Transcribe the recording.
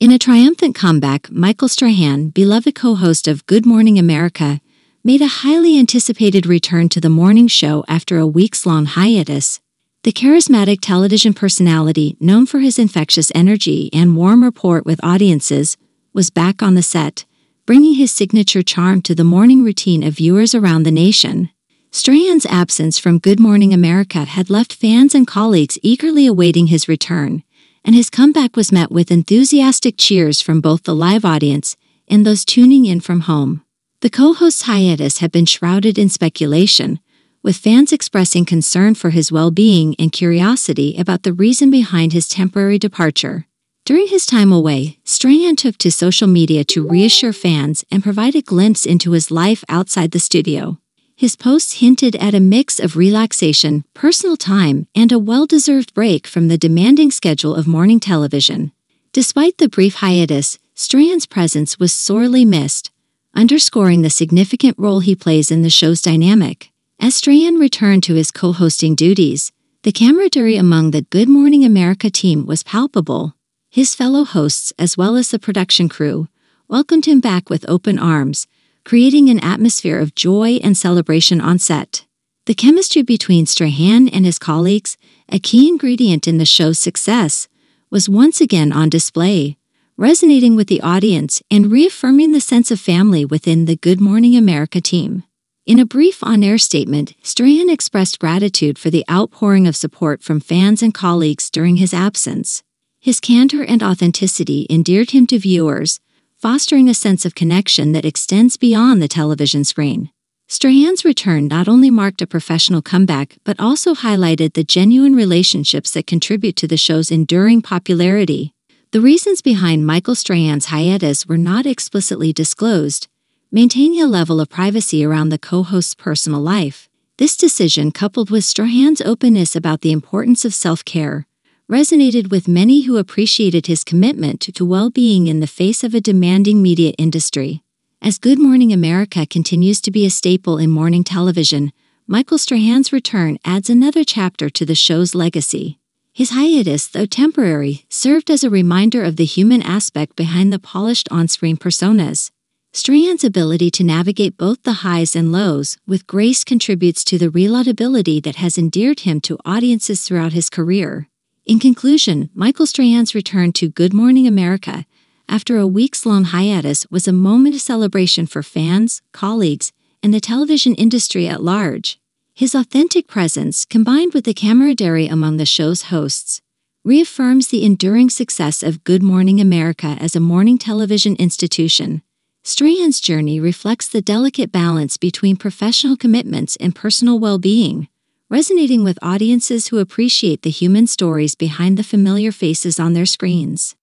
In a triumphant comeback, Michael Strahan, beloved co host of Good Morning America, made a highly anticipated return to the morning show after a weeks long hiatus. The charismatic television personality, known for his infectious energy and warm rapport with audiences, was back on the set, bringing his signature charm to the morning routine of viewers around the nation. Strahan's absence from Good Morning America had left fans and colleagues eagerly awaiting his return, and his comeback was met with enthusiastic cheers from both the live audience and those tuning in from home. The co host's hiatus had been shrouded in speculation, with fans expressing concern for his well being and curiosity about the reason behind his temporary departure. During his time away, Strahan took to social media to reassure fans and provide a glimpse into his life outside the studio. His posts hinted at a mix of relaxation, personal time, and a well deserved break from the demanding schedule of morning television. Despite the brief hiatus, Strahan's presence was sorely missed, underscoring the significant role he plays in the show's dynamic. As Strahan returned to his co hosting duties, the camaraderie among the Good Morning America team was palpable. His fellow hosts, as well as the production crew, welcomed him back with open arms, creating an atmosphere of joy and celebration on set. The chemistry between Strahan and his colleagues, a key ingredient in the show's success, was once again on display, resonating with the audience and reaffirming the sense of family within the Good Morning America team. In a brief on air statement, Strahan expressed gratitude for the outpouring of support from fans and colleagues during his absence. His candor and authenticity endeared him to viewers, fostering a sense of connection that extends beyond the television screen. Strahan's return not only marked a professional comeback, but also highlighted the genuine relationships that contribute to the show's enduring popularity. The reasons behind Michael Strahan's hiatus were not explicitly disclosed, maintaining a level of privacy around the co host's personal life. This decision, coupled with Strahan's openness about the importance of self care, resonated with many who appreciated his commitment to well being in the face of a demanding media industry. As Good Morning America continues to be a staple in morning television, Michael Strahan's return adds another chapter to the show's legacy. His hiatus, though temporary, served as a reminder of the human aspect behind the polished on screen personas. Strahan's ability to navigate both the highs and lows with grace contributes to the relatability that has endeared him to audiences throughout his career. In conclusion, Michael Strahan's return to Good Morning America after a weeks long hiatus was a moment of celebration for fans, colleagues, and the television industry at large. His authentic presence, combined with the camaraderie among the show's hosts, reaffirms the enduring success of Good Morning America as a morning television institution. Strahan's journey reflects the delicate balance between professional commitments and personal well being, resonating with audiences who appreciate the human stories behind the familiar faces on their screens.